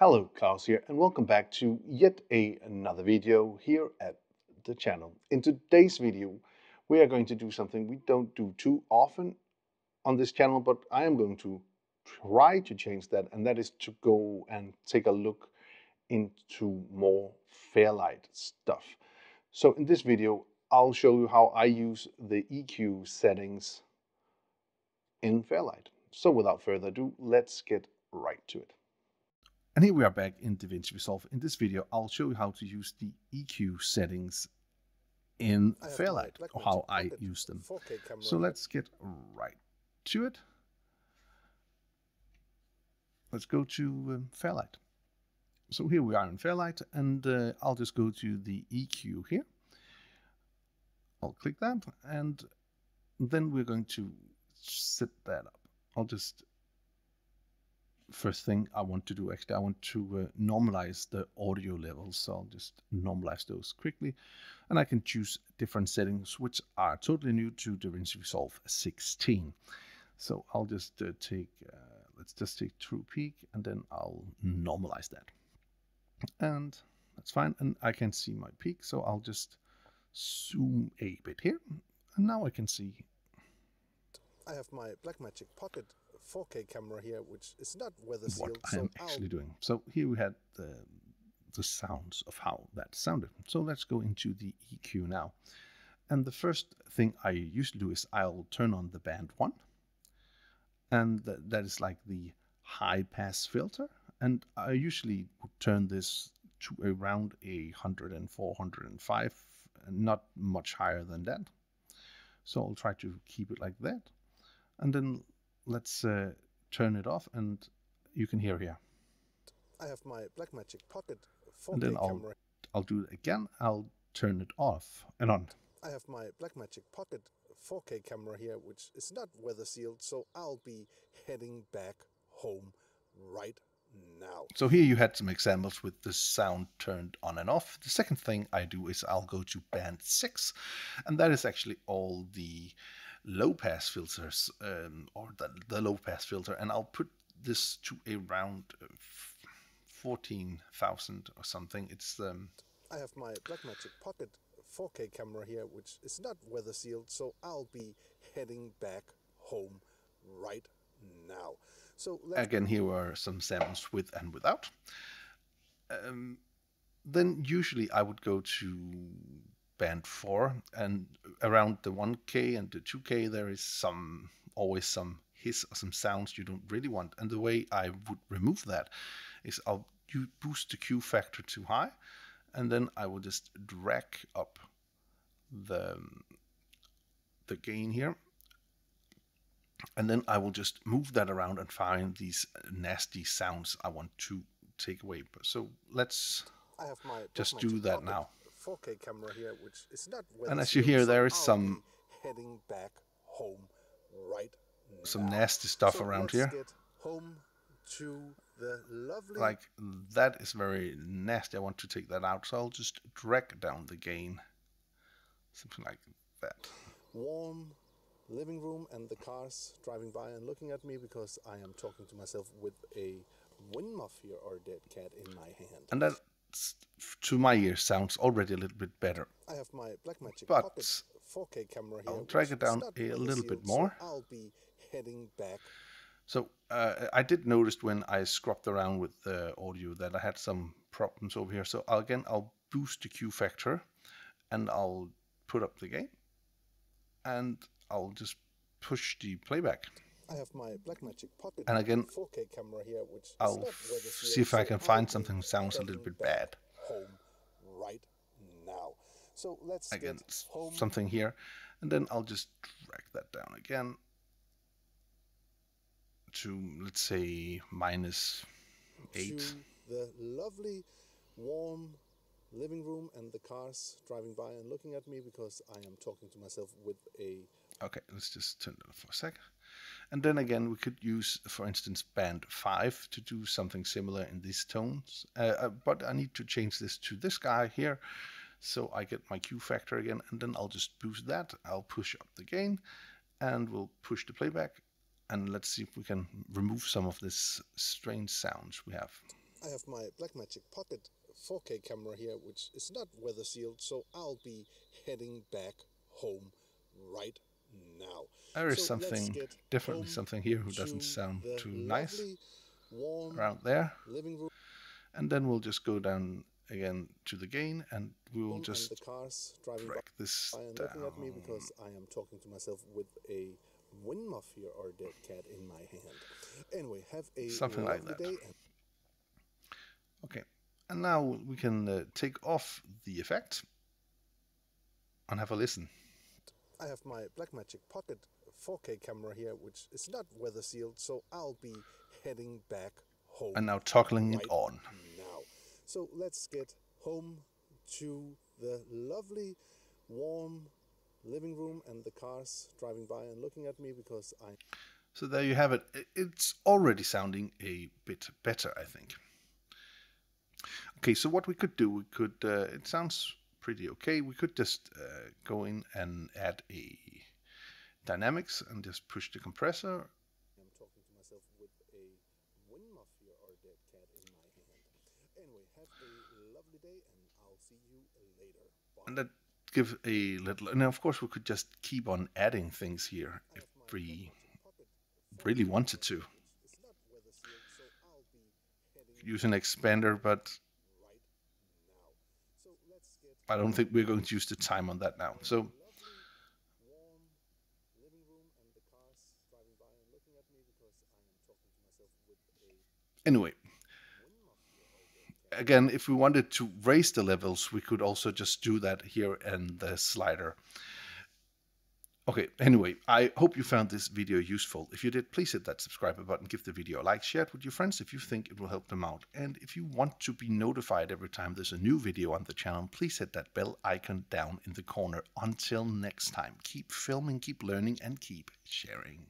Hello, Klaus here, and welcome back to yet a, another video here at the channel. In today's video, we are going to do something we don't do too often on this channel, but I am going to try to change that, and that is to go and take a look into more Fairlight stuff. So in this video, I'll show you how I use the EQ settings in Fairlight. So without further ado, let's get right to it. And here we are back in DaVinci Resolve. In this video, I'll show you how to use the EQ settings in Fairlight, or how I use them. So let's get right to it. Let's go to um, Fairlight. So here we are in Fairlight, and uh, I'll just go to the EQ here. I'll click that, and then we're going to set that up. I'll just first thing I want to do actually I want to uh, normalize the audio levels. So I'll just normalize those quickly and I can choose different settings which are totally new to DaVinci Resolve 16 so I'll just uh, take uh, let's just take true peak and then I'll normalize that. And that's fine and I can see my peak so I'll just zoom a bit here. And now I can see I have my Blackmagic Pocket 4K camera here, which is not weather sealed. What I am so actually I'll... doing. So here we had the, the sounds of how that sounded. So let's go into the EQ now. And the first thing I usually do is I'll turn on the band one. And th that is like the high pass filter. And I usually would turn this to around a 104, 105, not much higher than that. So I'll try to keep it like that. And then let's uh, turn it off and you can hear here. I have my Blackmagic Pocket 4K and then I'll, camera. I'll do it again. I'll turn it off and on. I have my Blackmagic Pocket 4K camera here, which is not weather sealed, so I'll be heading back home right now. So here you had some examples with the sound turned on and off. The second thing I do is I'll go to band 6, and that is actually all the low pass filters um, or the, the low pass filter and I'll put this to around uh, 14,000 or something. It's um, I have my Blackmagic Pocket 4K camera here which is not weather sealed so I'll be heading back home right now. So again here are some samples with and without. Um, then usually I would go to band 4 and around the 1k and the 2k there is some always some hiss or some sounds you don't really want. And the way I would remove that is I'll you boost the Q factor too high and then I will just drag up the the gain here. And then I will just move that around and find these nasty sounds I want to take away. So let's just do that now 4K camera here, which is not. And as you hear, there is some heading back home right some now. nasty stuff so around here. home to the lovely. Like that is very nasty. I want to take that out, so I'll just drag down the gain, something like that. Warm living room and the cars driving by and looking at me because I am talking to myself with a wind muff here or a dead cat in my hand. And that to my ear sounds already a little bit better. I have my Blackmagic but Pocket 4K camera here. I'll drag it down a little bit more. So I'll be heading back. So uh, I did notice when I scrubbed around with the audio that I had some problems over here. So again, I'll boost the Q factor and I'll put up the gain and I'll just push the playback. I have my Blackmagic Pocket and again, 4K camera here, which I'll see if I can find something sounds a little bit bad. Home right now. So let's again something here, and then I'll just drag that down again to let's say minus eight. To the lovely warm living room and the cars driving by and looking at me because I am talking to myself with a. Okay, let's just turn it off for a second. And then again, we could use, for instance, band 5 to do something similar in these tones. Uh, uh, but I need to change this to this guy here. So I get my Q factor again, and then I'll just boost that. I'll push up the gain, and we'll push the playback. And let's see if we can remove some of this strange sounds we have. I have my Blackmagic Pocket 4K camera here, which is not weather sealed, so I'll be heading back home right now. There is So something, definitely something here who doesn't sound too nice around there. And then we'll just go down again to the gain and we will just the cars driving drag this and down. looking at me because I am talking to myself with a wind muffler or dead cat in my hand. Anyway, have a Something like that. day and Okay, and now we can uh, take off the effect and have a listen. I have my Blackmagic Pocket 4K camera here, which is not weather sealed, so I'll be heading back home And now toggling it on. now. So let's get home to the lovely, warm living room and the cars driving by and looking at me because I So there you have it. It's already sounding a bit better, I think. Okay, so what we could do, we could, uh, it sounds pretty okay. We could just uh, go in and add a dynamics and just push the compressor. am talking to myself with a wind muffler or dead cat in my hand. Anyway, have a lovely day and I'll see you later. Bye. And that give a little, and of course we could just keep on adding things here if we really wanted to. It's not weather sealed, so I'll be heading Use an expander, but now. Let's I don't think we're going to use the time on that now. So anyway, again, if we wanted to raise the levels, we could also just do that here in the slider. Okay, anyway, I hope you found this video useful. If you did, please hit that subscribe button, give the video a like, share it with your friends if you think it will help them out. And if you want to be notified every time there's a new video on the channel, please hit that bell icon down in the corner. Until next time, keep filming, keep learning, and keep sharing.